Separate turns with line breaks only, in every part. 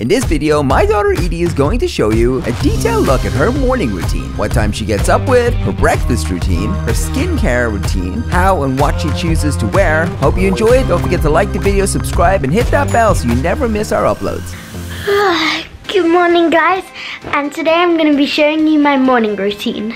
In this video, my daughter Edie is going to show you a detailed look at her morning routine, what time she gets up with, her breakfast routine, her skincare routine, how and what she chooses to wear. Hope you enjoy it. Don't forget to like the video, subscribe, and hit that bell so you never miss our uploads.
Good morning guys and today I'm going to be showing you my morning routine.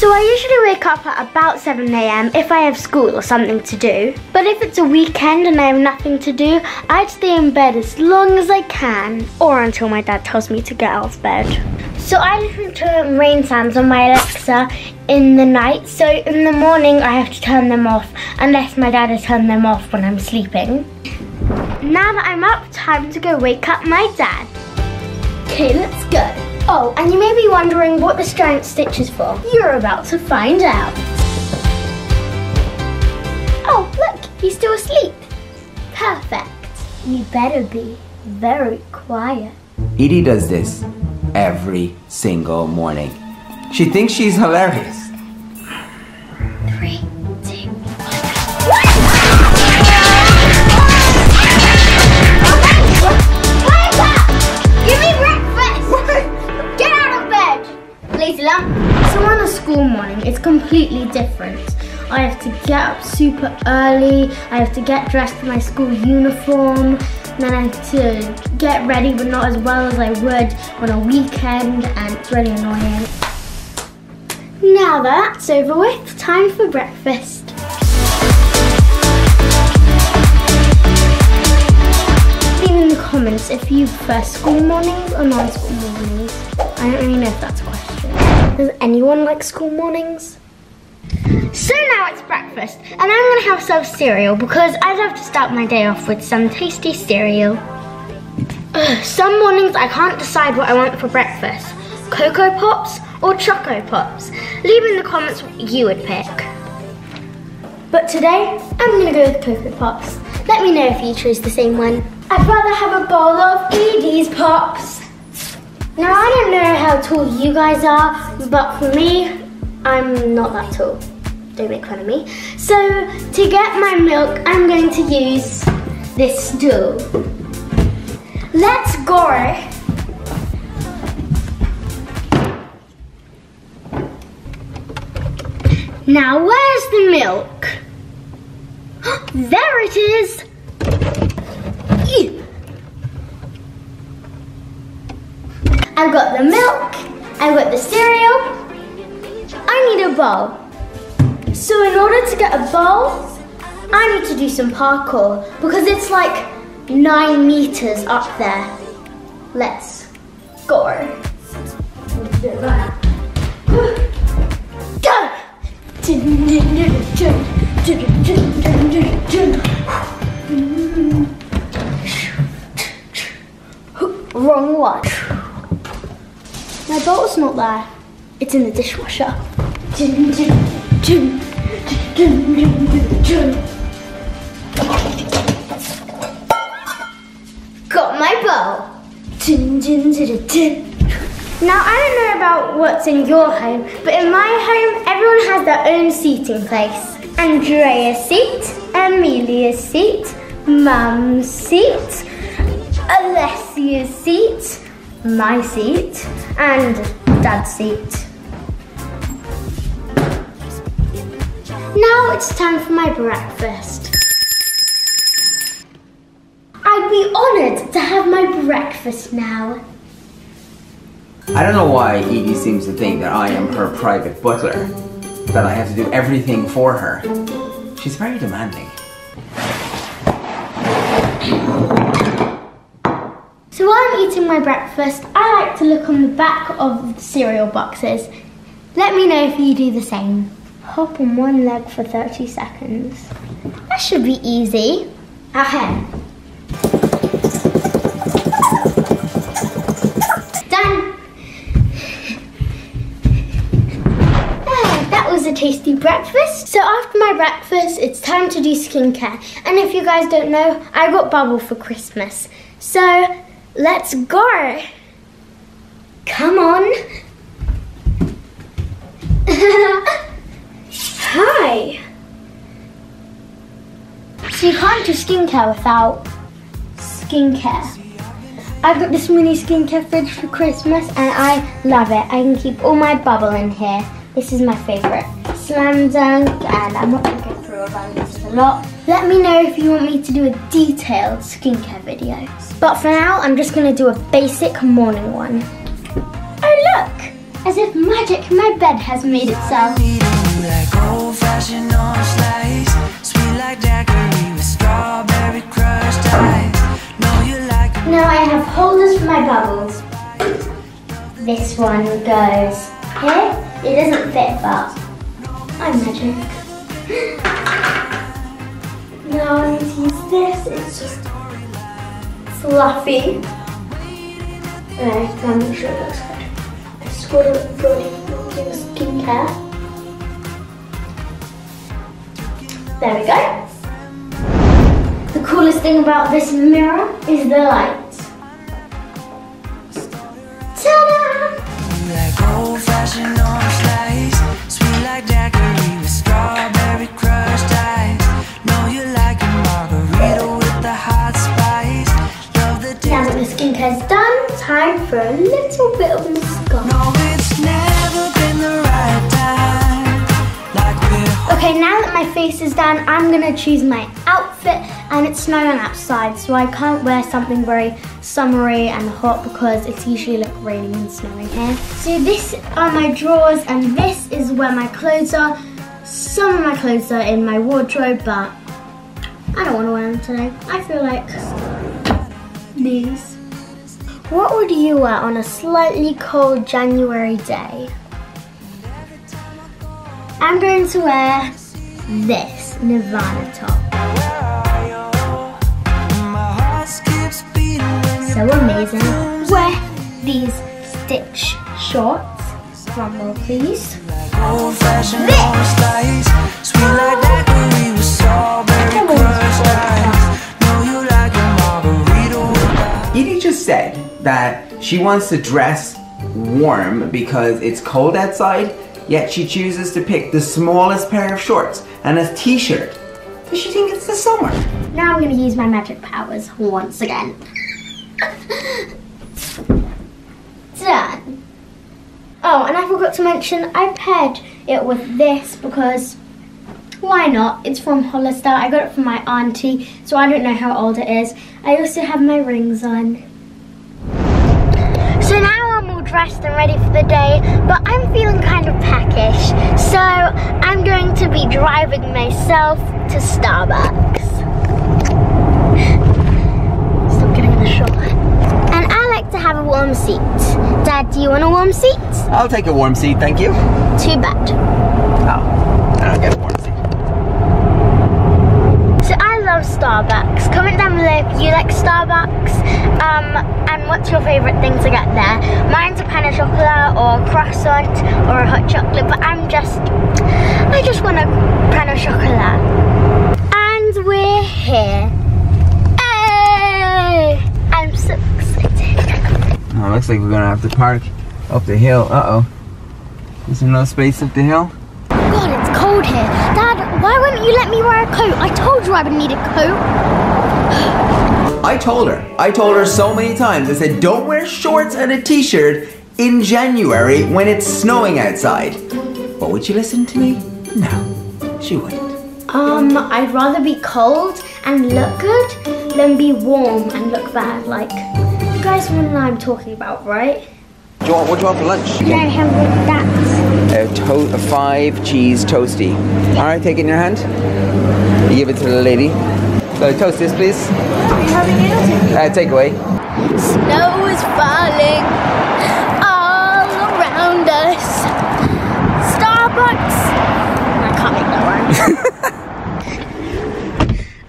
So I usually wake up at about 7am if I have school or something to do. But if it's a weekend and I have nothing to do, I'd stay in bed as long as I can or until my dad tells me to get out of bed. So I listen to rain sounds on my Alexa in the night. So in the morning I have to turn them off unless my dad has turned them off when I'm sleeping. Now that I'm up, time to go wake up my dad. Okay, let's go. Oh, and you may be wondering what this giant stitch is for. You're about to find out. Oh, look, he's still asleep. Perfect. You better be very quiet.
Edie does this every single morning. She thinks she's hilarious.
Completely different. I have to get up super early, I have to get dressed in my school uniform, then I have to get ready but not as well as I would on a weekend and it's really annoying. Now that's over with, time for breakfast. Leave in the comments if you prefer school mornings or non-school mornings. I don't really know if that's a question. Does anyone like school mornings? So now it's breakfast and I'm gonna have some cereal because I'd love to start my day off with some tasty cereal. Ugh, some mornings I can't decide what I want for breakfast. Cocoa Pops or Choco Pops? Leave in the comments what you would pick. But today, I'm gonna go with Cocoa Pops. Let me know if you choose the same one. I'd rather have a bowl of Edie's Pops. Now, I don't know how tall you guys are, but for me, I'm not that tall. Of me. So, to get my milk, I'm going to use this stool. Let's go. Now, where's the milk? There it is! I've got the milk, I've got the cereal, I need a bowl. So in order to get a bowl, I need to do some parkour because it's like nine meters up there. Let's go. Wrong one. My bowl's not there. It's in the dishwasher. Got my bowl. Now, I don't know about what's in your home, but in my home, everyone has their own seating place. Andrea's seat, Emilia's seat, Mum's seat, Alessia's seat, my seat, and Dad's seat. Now it's time for my breakfast. I'd be honoured to have my breakfast now.
I don't know why Edie seems to think that I am her private butler, that I have to do everything for her. She's very demanding.
So while I'm eating my breakfast, I like to look on the back of the cereal boxes. Let me know if you do the same. Hop on one leg for 30 seconds. That should be easy. Okay. Done. That was a tasty breakfast. So after my breakfast, it's time to do skincare. And if you guys don't know, I got Bubble for Christmas. So let's go. Come on. Hi. So you can't do skincare without skincare. I got this mini skincare fridge for Christmas and I love it. I can keep all my bubble in here. This is my favourite. Slam Dunk and I'm not going to go through all of a lot. Let me know if you want me to do a detailed skincare video. But for now, I'm just going to do a basic morning one. Oh look! As if magic, my bed has made itself.
Like old fashioned sweet like with strawberry crushed ice.
I have holders for my bubbles. This one goes here. It doesn't fit, but I'm magic. Now I need to use this. It's just fluffy. Alright, make sure it looks good. I just got to the skincare. There we go. The coolest thing about this mirror is the lights. Ta-da!
like old fashioned orange slice, sweet like daiquiri with strawberry crushed ice. Know you like a margarita with the hot spice. Love the
Now that the skincare's done, time for a little bit of mascara. Is done, I'm gonna choose my outfit and it's snowing outside, so I can't wear something very summery and hot because it's usually like raining and snowing here. So this are my drawers and this is where my clothes are. Some of my clothes are in my wardrobe, but I don't want to wear them today. I feel like these. What would you wear on a slightly cold January day? I'm going to wear this Nirvana top. So amazing. Wear these stitch shorts. Oh, please.
Like a margarita with the
Edie just said that she wants to dress warm because it's cold outside, yet she chooses to pick the smallest pair of shorts and a t-shirt. Does she think it's the summer?
Now I'm to use my magic powers once again. Done. Oh, and I forgot to mention I paired it with this because why not? It's from Hollister. I got it from my auntie, so I don't know how old it is. I also have my rings on. Dressed and ready for the day, but I'm feeling kind of packish. So I'm going to be driving myself to Starbucks. Stop getting in the shot. And I like to have a warm seat. Dad, do you want a warm seat?
I'll take a warm seat, thank you.
Too bad.
Oh, I don't get a warm seat.
So I love Starbucks. Comment down below if you like Starbucks. Um, and what's your favourite thing to get there? Mine's a pan of chocolate or a croissant or a hot chocolate, but I'm just, I just want a pan of chocolate. And we're here. Hey! I'm so excited.
Oh, looks like we're gonna have to park up the hill. Uh-oh. Is there no space up the hill?
God, it's cold here. Dad, why wouldn't you let me wear a coat? I told you I would need a coat.
I told her. I told her so many times. I said, don't wear shorts and a t-shirt in January when it's snowing outside. But would she listen to me? No, she wouldn't.
Um, I'd rather be cold and look good than be warm and look bad. Like, you guys know what I'm talking about, right?
Do you want, what do you want for lunch?
Can I have that?
A, to- a five cheese toasty. All right, take it in your hand. You give it to the lady. So toast this, please. Are you having Uh, take away.
Snow is falling all around us. Starbucks. I can't make that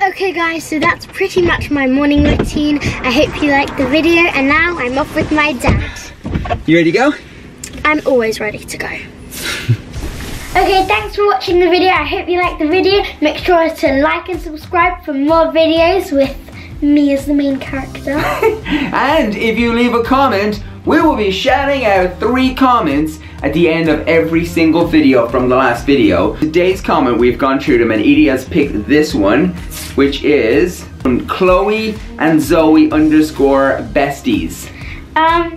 rhyme. okay, guys, so that's pretty much my morning routine. I hope you liked the video, and now I'm off with my dad.
You ready to go?
I'm always ready to go. Okay, thanks for watching the video. I hope you liked the video. Make sure to like and subscribe for more videos with me as the main character.
And if you leave a comment, we will be shouting out three comments at the end of every single video from the last video. Today's comment, we've gone through them and Edie has picked this one, which is from Chloe and Zoe underscore besties.
Um,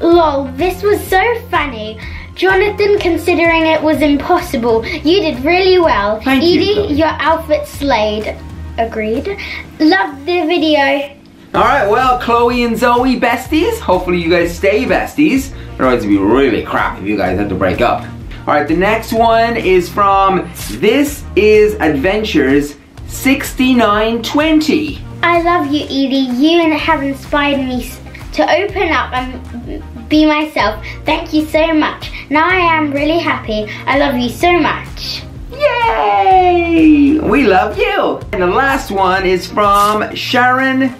lol, this was so funny. Jonathan, considering it was impossible, you did really well.
Thank you,
Edie,
Chloe.
your outfit slayed. Agreed. Loved the video.
Alright, well, Chloe and Zoe besties. Hopefully you guys stay besties. Otherwise it'd be really crap if you guys had to break up. Alright, the next one is from This Is Adventures 6920.
I love you, Edie. You have inspired me to open up and be myself. Thank you so much. Now I am really happy. I love you so much.
Yay! We love you! And the last one is from Sharon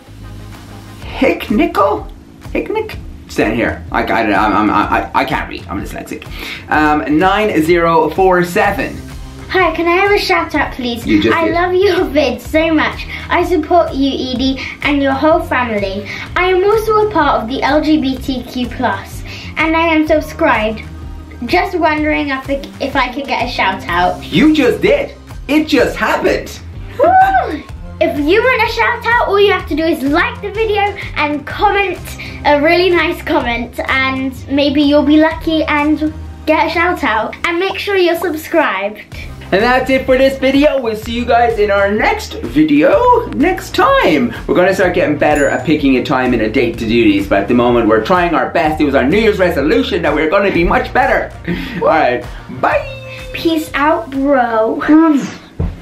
Hicknickel? Hicknick? Stand here. I, I, I'm, I, I can't read. I'm dyslexic. Um, 9047.
Hi, can I have a shout out, please?
You just
I
did.
love your vids so much. I support you, Edie, and your whole family. I am also a part of the LGBTQ plus, and I am subscribed. Just wondering if I, if I could get a shout out.
You just did. It just happened.
If you want a shout out, all you have to do is like the video and comment a really nice comment, and maybe you'll be lucky and get a shout out. And make sure you're subscribed.
And that's it for this video. We'll see you guys in our next video next time. We're gonna start getting better at picking a time and a date to do these, but at the moment we're trying our best. It was our New Year's resolution that we're gonna be much better. All right, bye.
Peace out, bro. Mm.